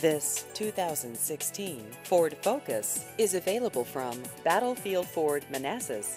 This 2016 Ford Focus is available from Battlefield Ford Manassas.